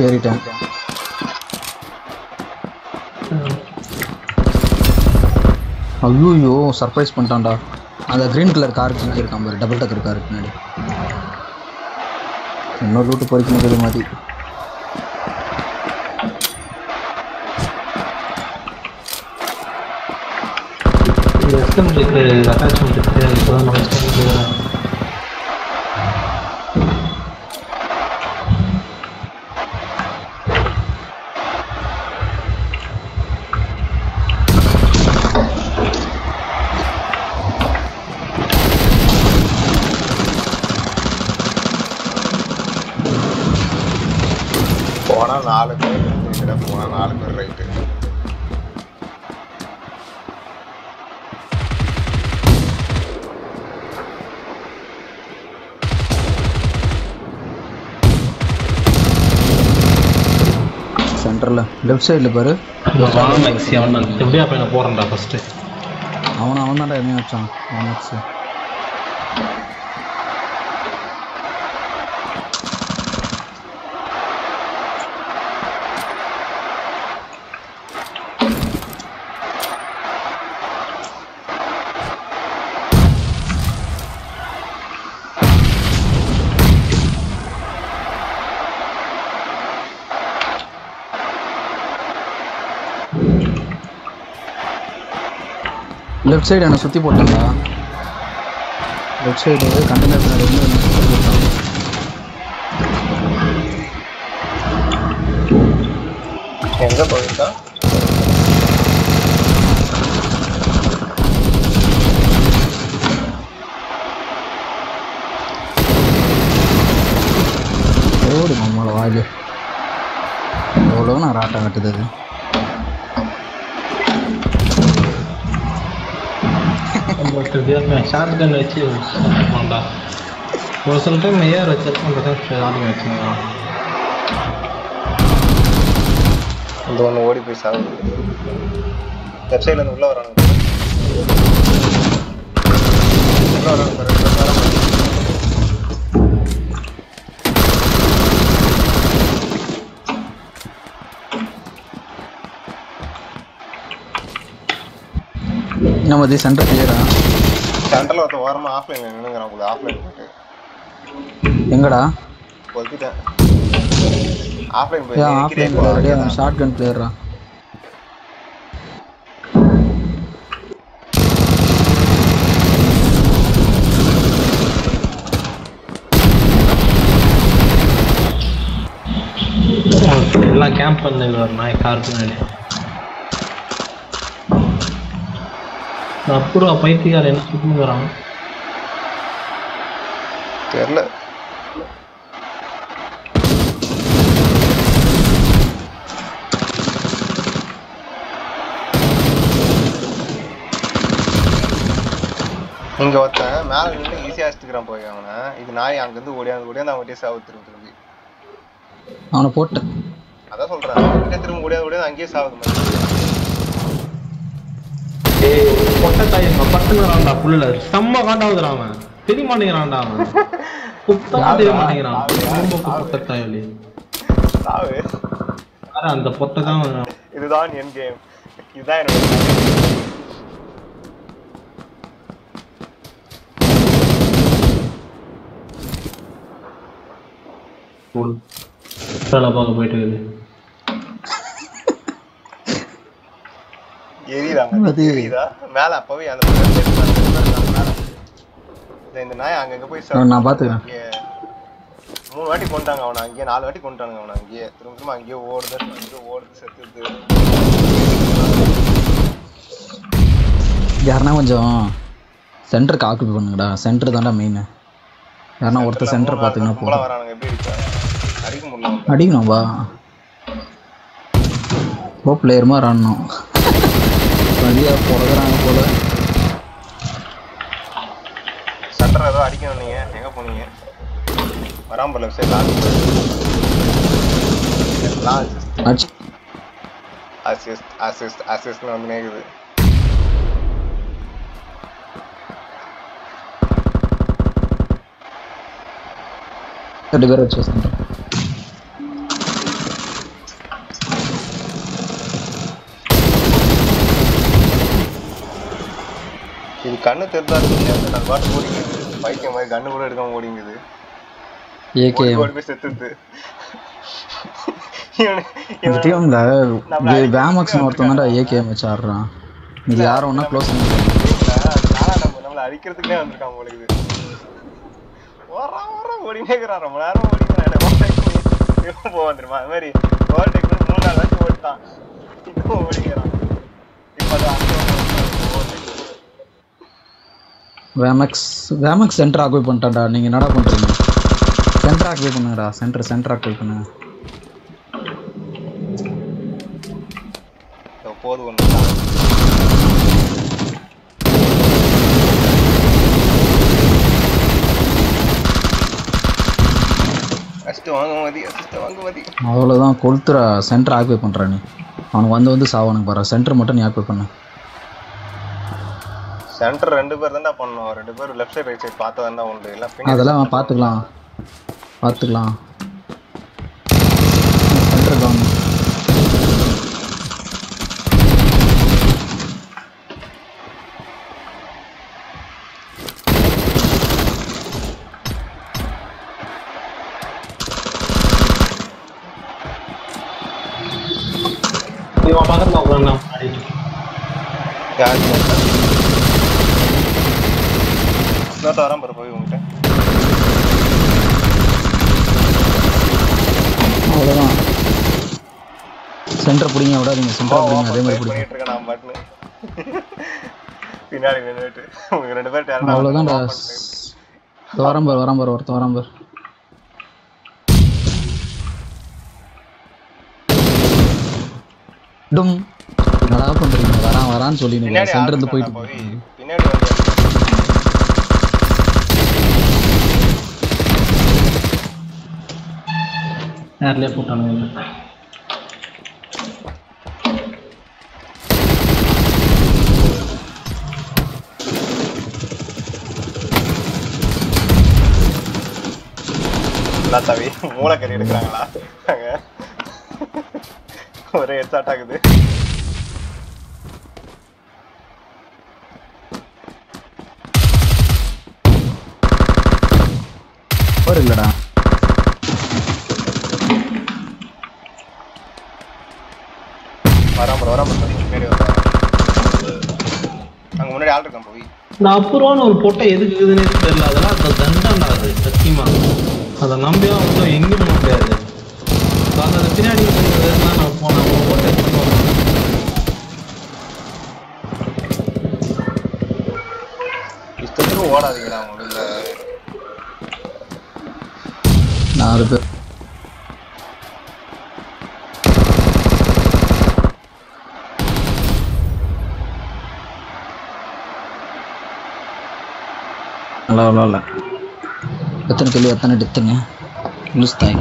நான் ஏறிட்டேன் ஐயோ சர்ப்ரைஸ் பண்ணிட்டான்டா. அந்த க்ரீன் கலர் காருக்கு இங்கே இருக்கான் பாரு. டபுள் டக்கர் காருக்கு பின்னாடி இன்னொரு ரூட்டு பொறிக்க முடியாது மாதிரி. இந்த எஸ்எம்ஜிக்கு அட்டாச்மெண்ட் இருக்கு. சென்டரில் லெஃப்ட் சைடில் பாரு. மேக்ஸி அவன் தான். எப்படியா பையனை ஃபஸ்ட்டு அவன் அவன் தான்டா என்ன வச்சான் அவன் லெஃப்ட் சைடு என்னை சுற்றி போட்டான்டா லெஃப்ட் சைடு கண்டெய்னர் பின்னாடி வந்து என்னை சுற்றி போட்டான் எங்கே போயிருக்கா? ஓடு மம்மளை வாயில் எவ்வளோ நான் ராட்டம் கட்டுது அது பட் வித்தியாசம் ஷார்ட் கன் வச்சு பண்ணலாம்டா ஒரு சில டைம் ஏஆர் வச்சிருக்கோம் அந்த டைம் ஷார்ட் கன் வச்சுருக்கான் இந்த ஒன்று ஓடி போய் சாகுது லெஃப்ட் சைடில் இருந்து நம்ம இது சென்டர் கிளியரா சென்டரில் ஒருத்தன் ஓரமாக ஆஃப்லைன் நின்னுங்கிறான் போல ஆஃப்லைன் போயிட்டு எங்கடா? கொளுத்திட்டேன் ஆஃப்லைன் போய் ஆஃப்லைன் ரெடியா ஷார்ட் கன் கிளியரா எல்லாம் கேம்ப் பண்ணி ஒரு நாய் கார் பின்னாடி. அப்புறம் பைத்தியக்கார என்ன சுட்டுங்கிறான் தெரில இங்க ஒருத்தன் மேல நின்று ஈஸியா அடிச்சுக்கிறான் போய் அவனை. இது நாய் அங்கிருந்து ஓடியாந்து ஓடியாந்து அவன் சாவு திரும்ப திரும்பி அவனை போட்டேன் அதான் சொல்றேன். திரும்ப ஓடியாந்து ஓடியாந்து அங்கேயே சாவுது மாதிரி ஏய் பொட்டை தாய் எங்க பட்டுங்கிறான்டா புள்ள செம்ம காண்டாவுதுடா அவன். தெரிய மாட்டேங்கிறான்டா அவன். சுத்தமா தெரிய மாட்டேங்கிறான் ரொம்ப பொட்டை தாய் அந்த பொட்டை தான் இதுதான் என் கேம் இதுதான் என்னோட பார்க்க போயிட்டு இருக்குது. எரியுதா? அது- எரியுதா? மேல அப்பவே அந்த. இந்த- நாய் அங்கங்க போய் நான் பாத்துக்கிறேன். மூணு வாட்டி கொண்டாங்க அவனை. அங்கேயே நாலு வாட்டி கொண்டானுங்க அவனை அங்கேயே. திரும்ப திரும்ப அங்கேயே ஓடுது அங்கேயே ஓடுது செத்துது. யாருன்னா கொஞ்சம் சென்டருக்கு ஆக்குபை பண்ணுங்கடா. சென்டர் தான்டா மெயின் யாருன்னா ஒருத்தர் சென்டர் பார்த்தீங்கன்னா கும்பலா போதும். வரானுங்க. எப்படி இருக்கா அடிக்க முடியல அவனை. அடிக்கணும்பா. ஓ பிளேயர் மாதிரி ஆடணும். வழியா பிறகுறாங்க போல. சட்டர் ஏதோ அடிக்கணும் நீங்க. எங்க போனீங்க? வராம போல சரி அடிச்சு அசிஸ்ட் அசிஸ்ட் அசிஸ்ட்னு வந்து நேக்குது ரெண்டு பேர் வச்சு கண்ணு தெரிஞ்சா அது பாட்டு ஓடிங்குது பைத்தியம் மாதிரி கண்ணு கூட எடுக்காம ஓடிங்குது. ஏகே. ஓடி போய் செத்துது டீம்ல வேமக்ஸ்னு ஒருத்தன் தான் ஏகேஎம் வச்சு ஆடுறான். இது யாரும் ஒன்றா க்ளோஸ் நானா நம்ம நம்மள அடிக்கிறதுக்கே வந்திருக்கான் போல இது ஓடுறான் ஓடுறான் ஓடினே இருக்கிறான். ரொம்ப நேரம் பண்ணி இவன் போவான் தெரியுமா அது மாதிரி ஓவர்டேக் பண்ணி மூணு நாலு வாட்டி ஓடிட்டான். இன்னும் ஓடிக்கிறான். இப்போ அது அந்த overtake. வேமக்ஸ் வேமக்ஸ் சென்டர் ஆக்குவை பண்ணிட்டான்டா. நீங்க என்னடா பண்றீங்க? சென்டர் ஆக்குவை பண்ணுங்கடா. சென்டர் சென்டர் ஆக்குவை பண்ணுங்க. போது ஒன்று அவ்வளோதான் கொளுத்துறா. சென்டர் ஆக்குவை பண்றா நீ. அவனுக்கு வந்து வந்து சாவனுக்கு பாரு சென்டர் மட்டும் நீ ஆக்குவை பண்ணு. சென்டர் ரெண்டு பேர் தான்டா பண்ணோம் ரெண்டு பேர் லெஃப்ட் சைடு ரைட் சைடு பார்த்தா தான்டா உண்டு எல்லாம் அதெல்லாம் பார்த்துக்கலாம். பார்த்துக்கலாம். சென்டர் இவன் பக்கத்துல உட்காந்தான் யாரு? இன்னொருத்த வரான் பாரு போய் உங்ககிட்ட அவ்வளோதான் சென்டர் பிடிங்க விடாதீங்க. சென்டர் பிடிங்க அதே மாதிரி பிடிங்க. இருக்கேன் நான் பாட்டுன்னு பின்னாடி நின்னுட்டு. உங்க ரெண்டு பேர் டேரக்டா அவ்வளோதான்டா வரம் பார் வரம் பார் ஒருத்தன் வரம் பார். டும். என்னடா பண்றீங்க? வரான் வரான்னு சொல்லி பின்னாடி சென்டர் இருந்து போயிட்டு. பின்னாடி நேர்லயே போட்டானுங்க நல்லா தவி மூளைக்கறி எடுக்கிறாங்களா? அங்க. ஒரே ஹெட்ஷாட் ஆகுது. ஒரு இல்லடா. இந்த அப்புறம்னு ஒரு பொட்டை எதுக்கு இருக்குதுன்னே தெரியல. அதெல்லாம் அந்த தண்டம்டா அது சத்தியமா. அதை நம்பியும் வந்து எங்கேயும் போக முடியாது. அந்த பின்னாடி நான் போனேன் பொட்டை இஷ்டத்துக்கு ஓடாதீங்கடா முதல்ல நாலு பேர். நல்லா விளாட்ல எத்தனை கிலோ எத்தனை டெத்துங்க லூஸ் தாய்.